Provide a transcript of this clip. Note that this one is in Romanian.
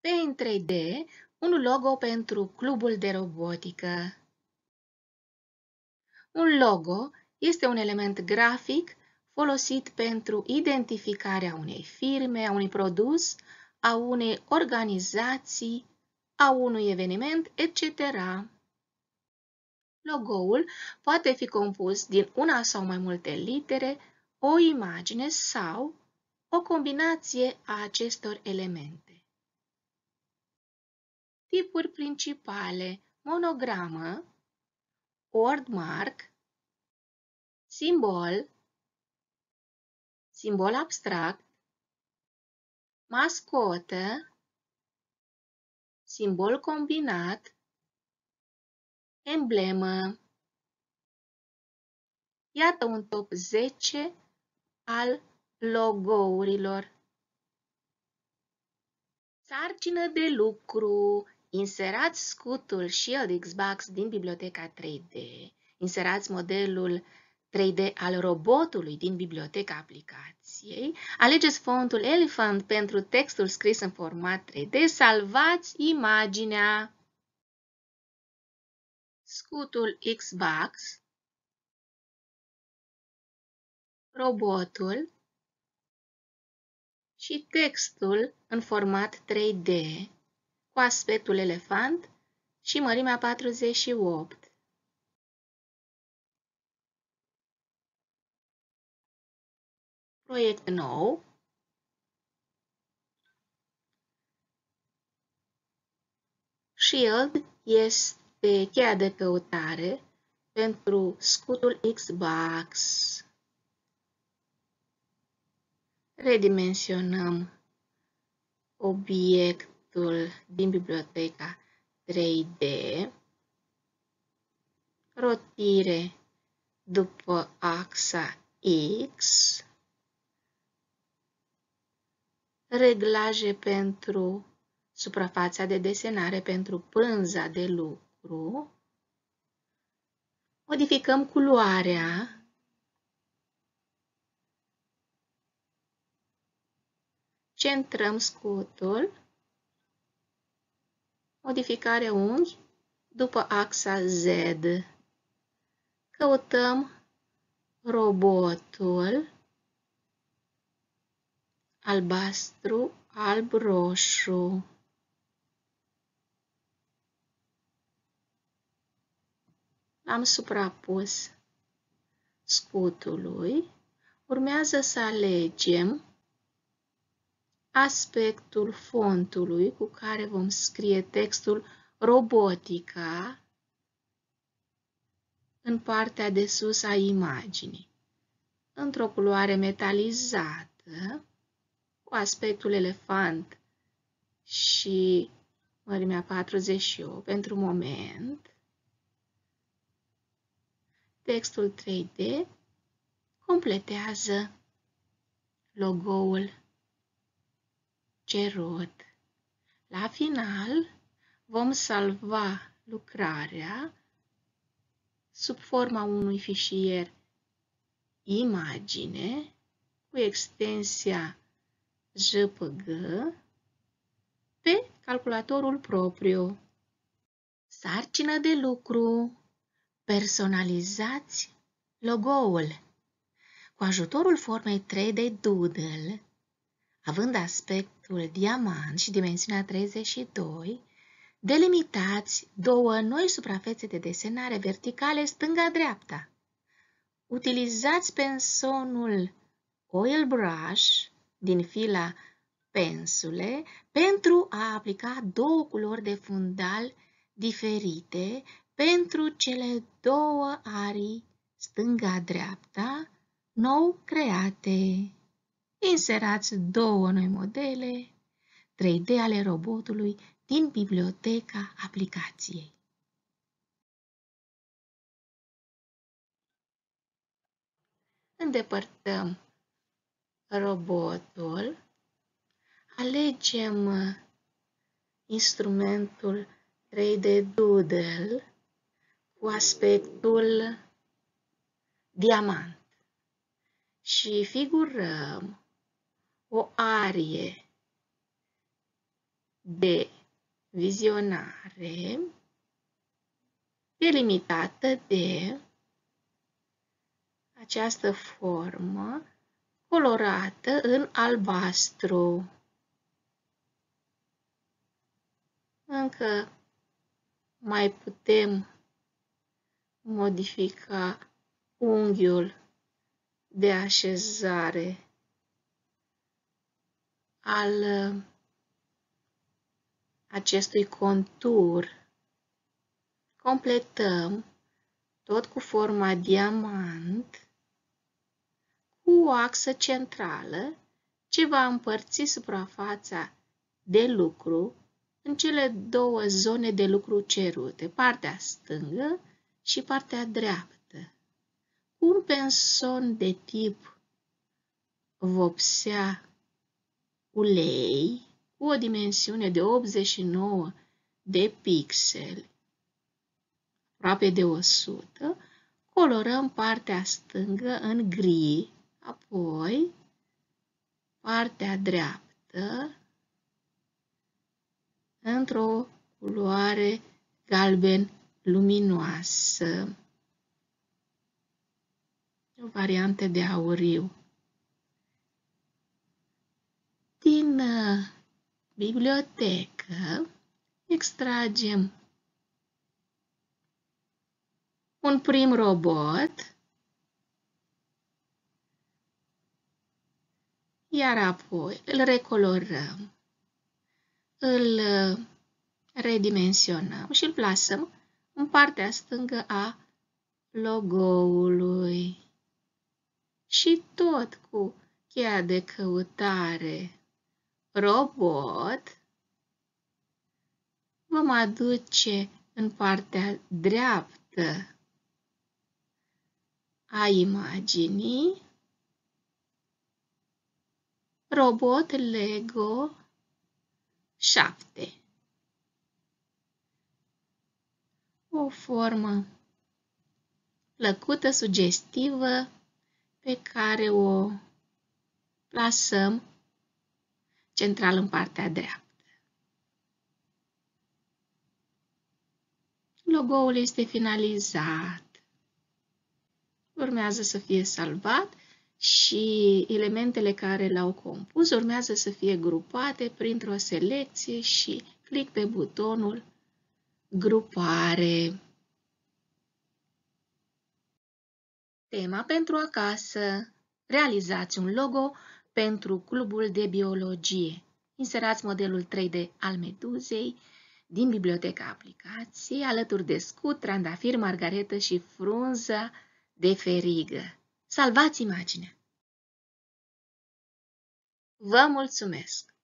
Paint 3D, un logo pentru clubul de robotică. Un logo este un element grafic folosit pentru identificarea unei firme, a unui produs, a unei organizații, a unui eveniment, etc. Logoul poate fi compus din una sau mai multe litere, o imagine sau o combinație a acestor elemente. Tipuri principale monogramă, wordmark, simbol, simbol abstract, mascotă, simbol combinat, emblemă. Iată un top 10 al logourilor. Sarcină de lucru. Inserați scutul Shield Xbox din biblioteca 3D. Inserați modelul 3D al robotului din biblioteca aplicației. Alegeți fontul Elephant pentru textul scris în format 3D. Salvați imaginea. Scutul Xbox. Robotul și textul în format 3D cu aspectul elefant și mărimea 48. Proiect nou. Shield este cheia de căutare pentru scutul Xbox redimensionăm obiectul din biblioteca 3D, rotire după axa X, reglaje pentru suprafața de desenare pentru pânza de lucru, modificăm culoarea. Centrăm scutul, modificare unghi după axa Z. Căutăm robotul albastru, alb-roșu. L-am suprapus scutului. Urmează să alegem aspectul fontului cu care vom scrie textul robotica în partea de sus a imaginii. Într-o culoare metalizată, cu aspectul elefant și mărimea 48 pentru moment, textul 3D completează logo-ul cerut. La final vom salva lucrarea sub forma unui fișier imagine cu extensia JPG pe calculatorul propriu. Sarcină de lucru. Personalizați logo-ul. Cu ajutorul formei 3D Doodle, având aspectul diamant și dimensiunea 32, delimitați două noi suprafețe de desenare verticale stânga-dreapta. Utilizați pensonul Oil Brush din fila pensule pentru a aplica două culori de fundal diferite pentru cele două arii stânga-dreapta nou create. Inserați două noi modele 3D ale robotului din biblioteca aplicației. Îndepărtăm robotul, alegem instrumentul 3D Doodle cu aspectul diamant și figurăm o arie de vizionare delimitată de această formă colorată în albastru. Încă mai putem modifica unghiul de așezare al acestui contur. Completăm tot cu forma diamant cu o axă centrală ce va împărți suprafața de lucru în cele două zone de lucru cerute, partea stângă și partea dreaptă. Cu un penson de tip vopsea ulei cu o dimensiune de 89 de pixeli, aproape de 100, colorăm partea stângă în gri Apoi, partea dreaptă, într-o culoare galben luminoasă, o variantă de auriu. Din uh, bibliotecă extragem un prim robot iar apoi îl recolorăm, îl uh, redimensionăm și îl plasăm în partea stângă a logoului. Și tot cu cheia de căutare robot vom aduce în partea dreaptă a imaginii Robot Lego 7 O formă plăcută, sugestivă, pe care o plasăm central în partea dreaptă. Logo-ul este finalizat. Urmează să fie salvat și elementele care l-au compus urmează să fie grupate printr-o selecție și clic pe butonul Grupare. Tema pentru acasă. Realizați un logo pentru Clubul de Biologie. Inserați modelul 3D al meduzei din biblioteca aplicației, alături de scut, trandafir, margaretă și frunza de ferigă. Salvați imaginea! Vă mulțumesc!